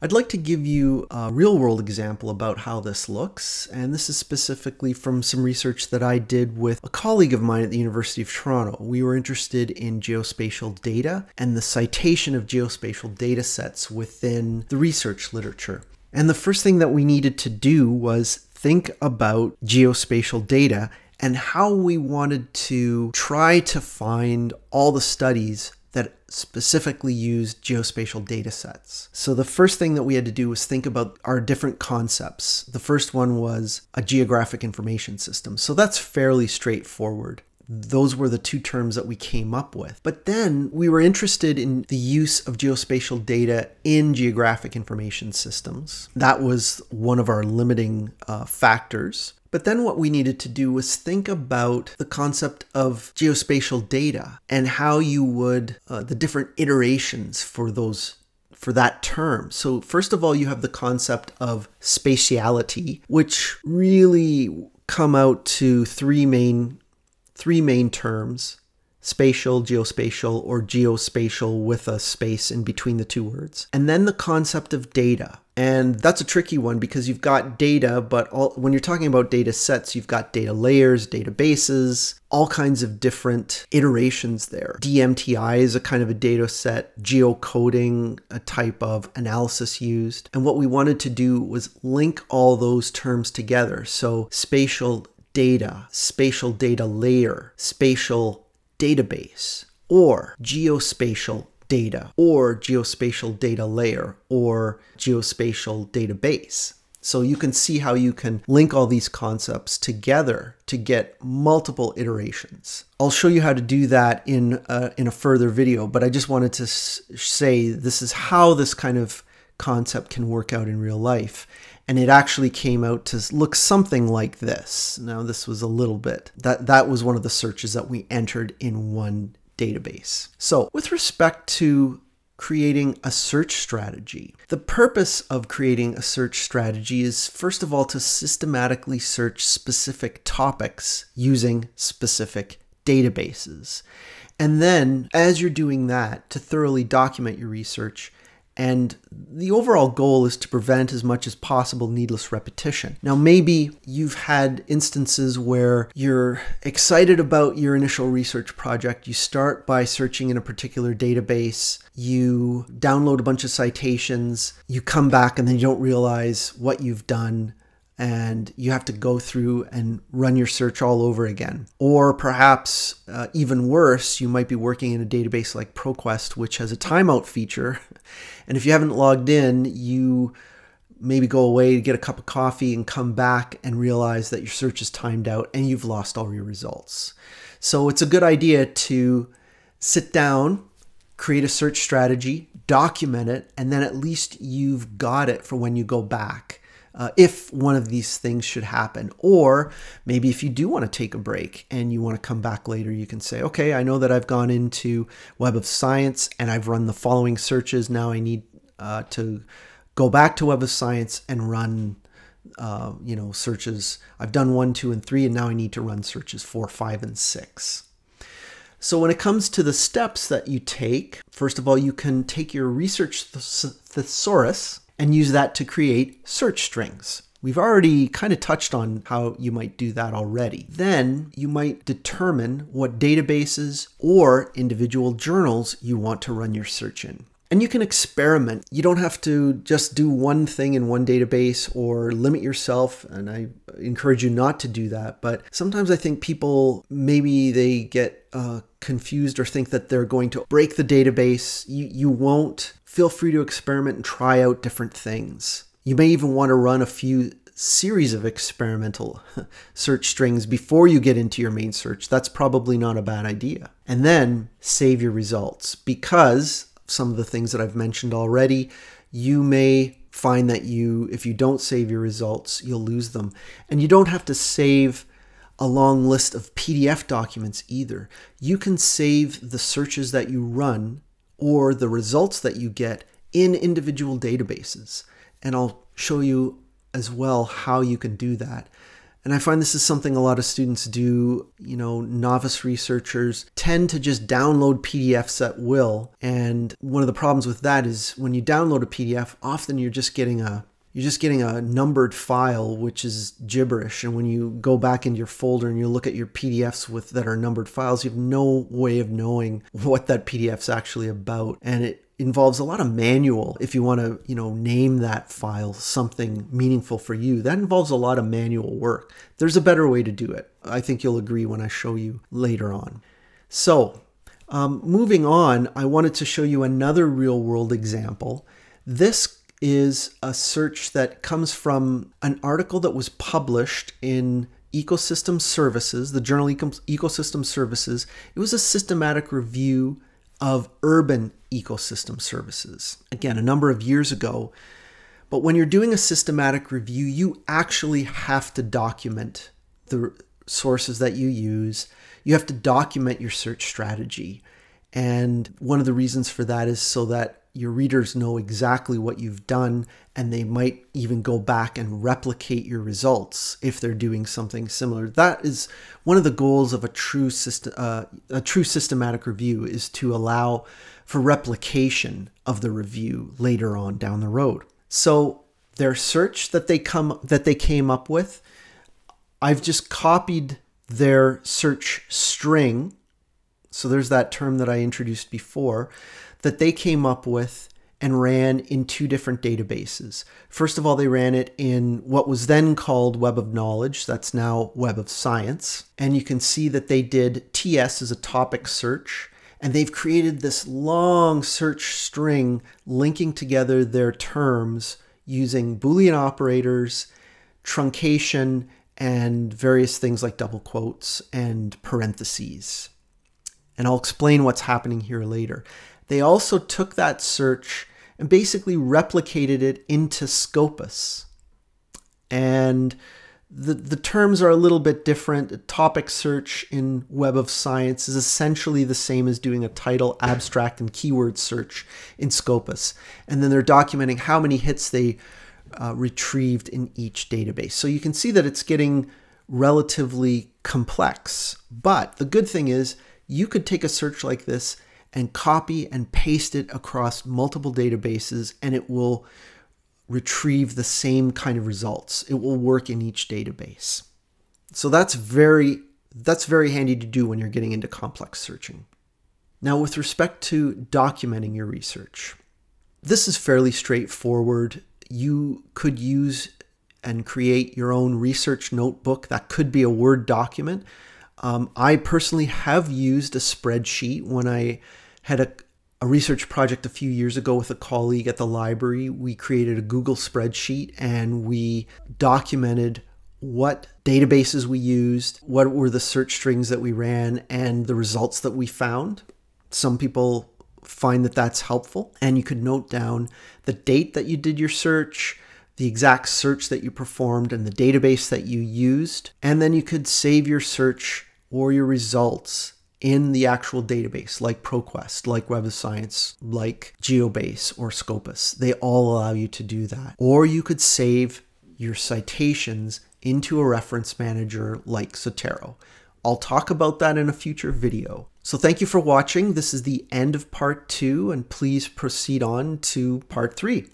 I'd like to give you a real world example about how this looks, and this is specifically from some research that I did with a colleague of mine at the University of Toronto. We were interested in geospatial data and the citation of geospatial data sets within the research literature. And the first thing that we needed to do was think about geospatial data and how we wanted to try to find all the studies specifically used geospatial data sets. So the first thing that we had to do was think about our different concepts. The first one was a geographic information system. So that's fairly straightforward. Those were the two terms that we came up with. But then we were interested in the use of geospatial data in geographic information systems. That was one of our limiting uh, factors. But then what we needed to do was think about the concept of geospatial data and how you would, uh, the different iterations for those for that term. So first of all, you have the concept of spatiality, which really come out to three main three main terms spatial, geospatial, or geospatial with a space in between the two words. And then the concept of data. And that's a tricky one because you've got data, but all, when you're talking about data sets, you've got data layers, databases, all kinds of different iterations there. DMTI is a kind of a data set, geocoding, a type of analysis used. And what we wanted to do was link all those terms together. So spatial data, spatial data layer, spatial database or geospatial data or geospatial data layer or geospatial database. So you can see how you can link all these concepts together to get multiple iterations. I'll show you how to do that in a, in a further video, but I just wanted to say this is how this kind of concept can work out in real life and it actually came out to look something like this. Now this was a little bit, that, that was one of the searches that we entered in one database. So with respect to creating a search strategy. The purpose of creating a search strategy is first of all to systematically search specific topics using specific databases. And then as you're doing that, to thoroughly document your research, and the overall goal is to prevent as much as possible needless repetition. Now, maybe you've had instances where you're excited about your initial research project. You start by searching in a particular database, you download a bunch of citations, you come back and then you don't realize what you've done and you have to go through and run your search all over again. Or perhaps uh, even worse, you might be working in a database like ProQuest, which has a timeout feature. And if you haven't logged in, you maybe go away, to get a cup of coffee, and come back and realize that your search is timed out and you've lost all your results. So it's a good idea to sit down, create a search strategy, document it, and then at least you've got it for when you go back uh, if one of these things should happen. Or maybe if you do want to take a break and you want to come back later, you can say, okay, I know that I've gone into Web of Science and I've run the following searches. Now I need uh, to go back to Web of Science and run. Uh, you know, searches. I've done one, two, and three, and now I need to run searches four, five, and six. So when it comes to the steps that you take, first of all, you can take your research thesaurus and use that to create search strings. We've already kind of touched on how you might do that already. Then you might determine what databases or individual journals you want to run your search in. And you can experiment. You don't have to just do one thing in one database or limit yourself. And I encourage you not to do that. But sometimes I think people maybe they get uh, confused or think that they're going to break the database. You, you won't feel free to experiment and try out different things. You may even want to run a few series of experimental search strings before you get into your main search. That's probably not a bad idea. And then save your results because some of the things that I've mentioned already, you may find that you, if you don't save your results, you'll lose them. And you don't have to save a long list of PDF documents either. You can save the searches that you run or the results that you get in individual databases. And I'll show you as well how you can do that. And I find this is something a lot of students do. You know, novice researchers tend to just download PDFs at will. And one of the problems with that is when you download a PDF, often you're just getting a you're just getting a numbered file which is gibberish. And when you go back into your folder and you look at your PDFs with that are numbered files you have no way of knowing what that PDF's actually about. And it involves a lot of manual. If you want to you know name that file something meaningful for you that involves a lot of manual work. There's a better way to do it. I think you'll agree when i show you later on. So um, moving on i wanted to show you another real world example. This is a search that comes from an article that was published in ecosystem services the journal ecosystem services it was a systematic review of urban ecosystem services. Again, a number of years ago. But when you're doing a systematic review, you actually have to document the sources that you use. You have to document your search strategy. And one of the reasons for that is so that your readers know exactly what you've done and they might even go back and replicate your results if they're doing something similar. That is one of the goals of a true system uh, a true systematic review is to allow for replication of the review later on down the road. So their search that they come that they came up with i've just copied their search string. So there's that term that i introduced before that they came up with and ran in two different databases. First of all, they ran it in what was then called Web of Knowledge, that's now Web of Science. And you can see that they did TS as a topic search, and they've created this long search string linking together their terms using Boolean operators, truncation, and various things like double quotes and parentheses. And I'll explain what's happening here later. They also took that search and basically replicated it into Scopus. And the, the terms are a little bit different. topic search in Web of Science is essentially the same as doing a title, abstract, and keyword search in Scopus. And then they're documenting how many hits they uh, retrieved in each database. So you can see that it's getting relatively complex. But the good thing is you could take a search like this and copy and paste it across multiple databases and it will retrieve the same kind of results. It will work in each database. So that's very that's very handy to do when you're getting into complex searching. Now with respect to documenting your research, this is fairly straightforward. You could use and create your own research notebook. That could be a Word document. Um, I personally have used a spreadsheet when I had a, a research project a few years ago with a colleague at the library. We created a Google spreadsheet and we documented what databases we used, what were the search strings that we ran, and the results that we found. Some people find that that's helpful, and you could note down the date that you did your search, the exact search that you performed, and the database that you used, and then you could save your search or your results in the actual database, like ProQuest, like Web of Science, like GeoBase or Scopus. They all allow you to do that. Or you could save your citations into a reference manager like Zotero. I'll talk about that in a future video. So thank you for watching. This is the end of part two, and please proceed on to part three.